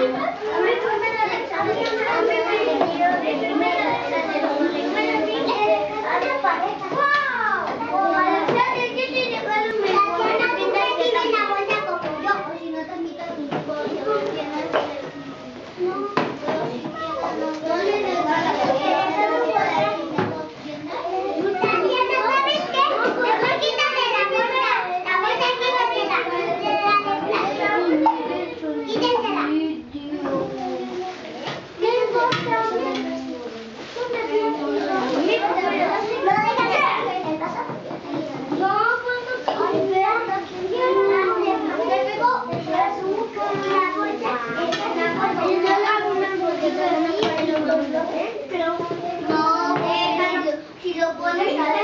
I'm going to turn it on the channel. one is